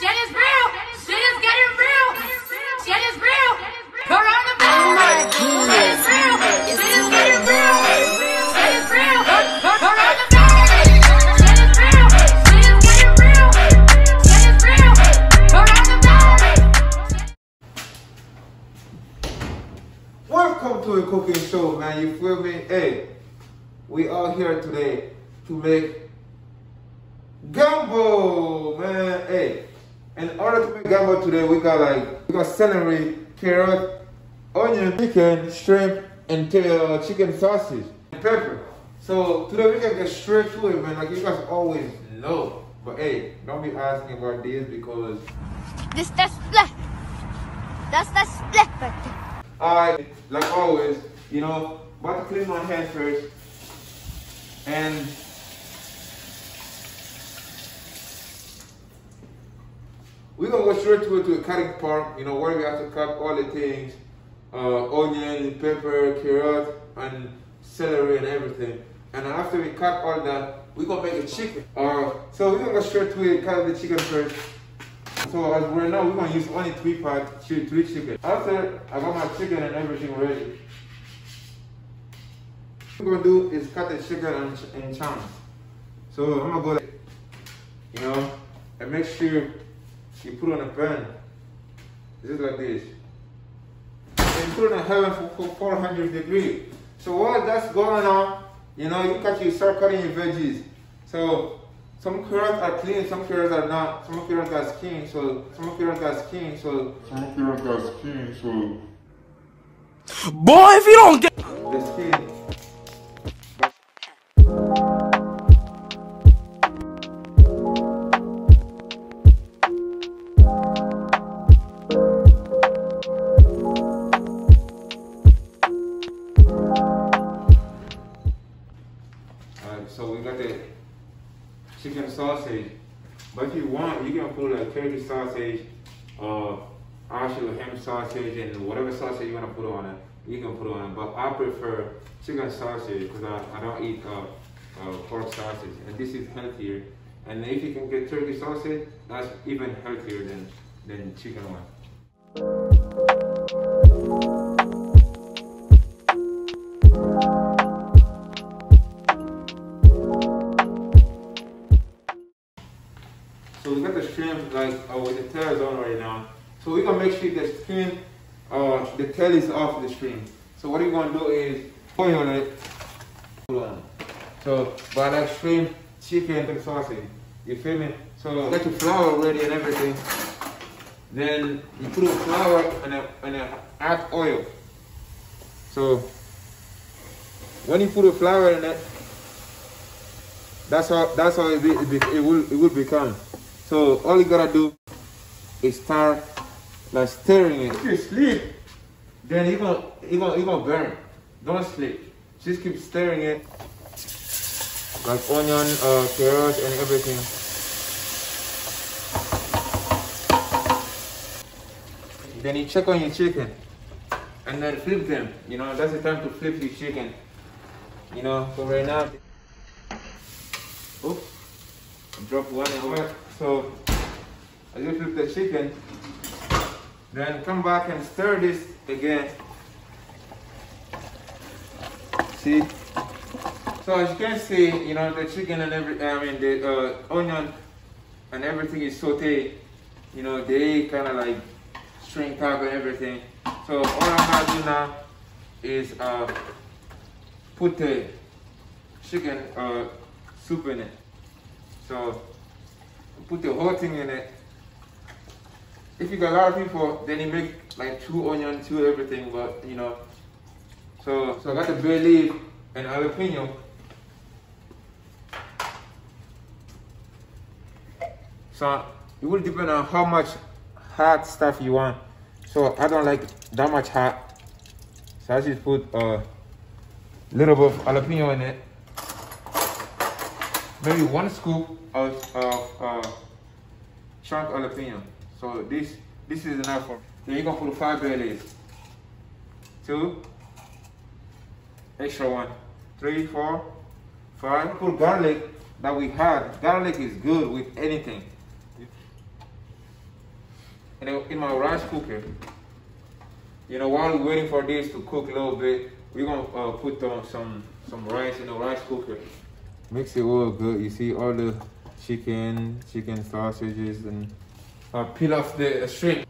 Shit is real. Shit is getting real. Shit is real. Coronavirus. Shit is real. Shit is getting real. Welcome to a cooking show, man. You feel me? Hey, we are here today to make gumbo, man. Hey, in order to make gumbo today, we got like we got celery, carrot, onion, chicken, shrimp, and uh, chicken sausage and pepper. So today we can get straight to it, man. Like you guys always know. But hey, don't be asking about this because This that's split. That's that split right there. I, like always, you know, about to clean my hands first. And we're gonna go straight to to the cutting part, you know, where we have to cut all the things, uh, onion, pepper, carrot, and celery and everything. And after we cut all that, we're gonna make a chicken. Uh, so we're gonna go straight to it, cut the chicken first. So as right now, we're gonna use only three parts, three, three chicken. After I got my chicken and everything ready, what we're gonna do is cut the chicken in, in chunks. So I'm gonna go, you know, and make sure you put on a pan, just like this. And you put on a the oven for, for 400 degrees. So while that's going on, you know, you cut, you start cutting your veggies. So some carrots are clean, some carrots are not. Some carrots are skin, so some carrots are skin, so some carrots are skin, so Boy, if you don't get the skin. Chicken sausage. But if you want, you can put a turkey sausage, uh, actual ham sausage, and whatever sausage you want to put on it, you can put on it. But I prefer chicken sausage because I, I don't eat uh, uh, pork sausage, and this is healthier. And if you can get turkey sausage, that's even healthier than than chicken one. The tails on right now. So we're gonna make sure the shrimp, uh, the tail is off the shrimp. So what we're gonna do is oil it. Hold on. So by like shrimp, chicken, and sausage. You feel me? So get your flour ready and everything. Then you put the flour and a, and a add oil. So when you put the flour in it, that's how that's how it, be, it, be, it will it will become. So all you gotta do is start like stirring it. If you sleep, then you gonna you gonna you gonna burn. Don't sleep. Just keep stirring it, like onion, uh, carrots, and everything. Then you check on your chicken, and then flip them. You know that's the time to flip your chicken. You know, so right now. Oops. Drop one oil. So I just flip the chicken. Then come back and stir this again. See? So as you can see, you know, the chicken and every, I mean, the uh, onion and everything is sauteed. You know, they kind of like shrink up and everything. So all I'm gonna do now is uh, put the chicken uh, soup in it. So put the whole thing in it. If you got a lot of people, then you make like two onion, two everything, but you know. So so I got the bay leaf and jalapeno. So it will depend on how much hot stuff you want. So I don't like that much hot. So I just put a little bit of jalapeno in it maybe one scoop of, of uh, chunk jalapeno. So this this is enough for. Then you're gonna put five leaves. Two. Extra one. Three, four, five. Put garlic that we had. Garlic is good with anything. in, a, in my rice cooker. You know, while we're waiting for this to cook a little bit, we're gonna uh, put on some some rice in the rice cooker. Mix it all good. You see all the chicken, chicken sausages, and uh, peel off the shrimp.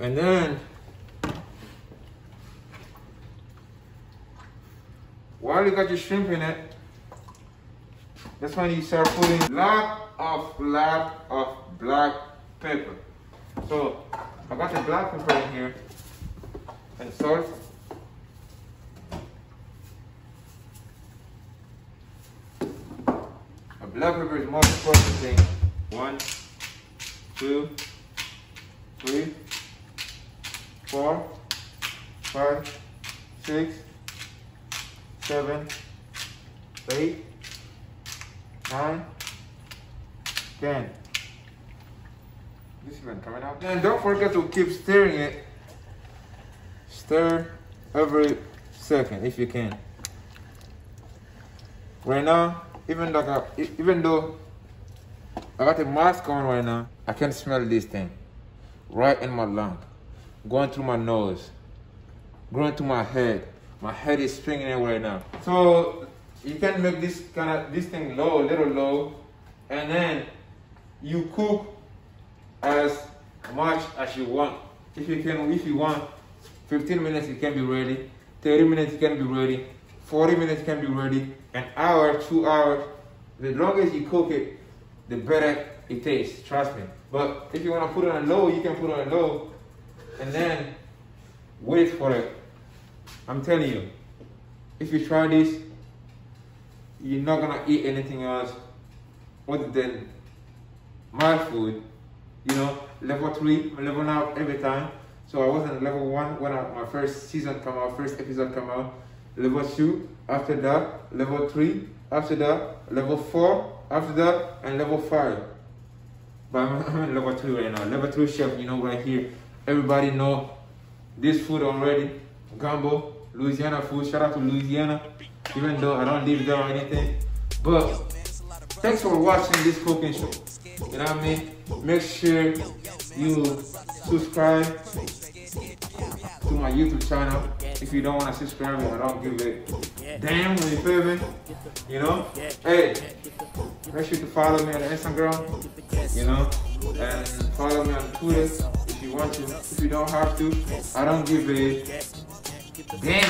And then, while you got your shrimp in it, that's when you start putting lot of lot of black pepper. So I got the black pepper in here and salt. A black pepper is important thing. One, two, three, four, five, six, seven, eight, nine, ten. This one coming out. And don't forget to keep stirring it. Stir every second if you can. Right now, even though I, even though I got a mask on right now, I can smell this thing right in my lung, going through my nose, going to my head. My head is spinning in right now. So you can make this kind of this thing low, a little low, and then you cook as much as you want. If you can, if you want, 15 minutes it can be ready, 30 minutes it can be ready, 40 minutes can be ready, an hour, two hours. The longer you cook it, the better it tastes. Trust me. But if you want to put it on low, you can put it on low, and then wait for it. I'm telling you, if you try this, you're not gonna eat anything else other than my food. You know, level three, I'm level now every time. So I wasn't level one when I, my first season come out, first episode come out. Level two, after that, level three, after that, level four, after that, and level five. But I'm, level three right now. Level three chef, you know, right here. Everybody know this food already. Gumbo, Louisiana food. Shout out to Louisiana. Even though I don't live there or anything. But thanks for watching this cooking show. You know what I mean? Make sure you subscribe to my YouTube channel. If you don't want to subscribe, I don't give it. Damn, you feel me? You know? Hey, make sure to follow me on Instagram. You know? And follow me on Twitter if you want to. If you don't have to, I don't give a damn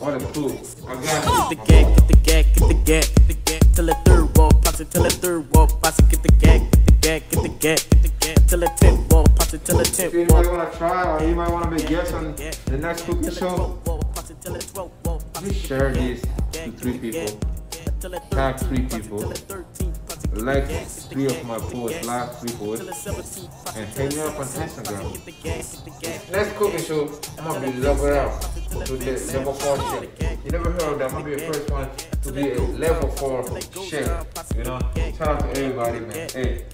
what a clue. I got Get the gag, get the gag, get the gag, get the gag. Till the third wall pops it, till the third wall pops it. Get the gag, get the gag, get the gag, get the gag. Till the tenth wall pops it, till the If anybody wall. want to try or you might want to be guest on the next cooking show, just share this to three people. Tag three people. Like three of my posts, last three posts, and hit me up on Instagram. Next cooking show, I'm gonna be level up to the level four. You never heard of that? I'm gonna be the first one to be a level four chef. You know, shout out to everybody, man. Hey,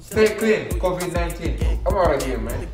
stay clean, COVID 19. I'm out of here, man.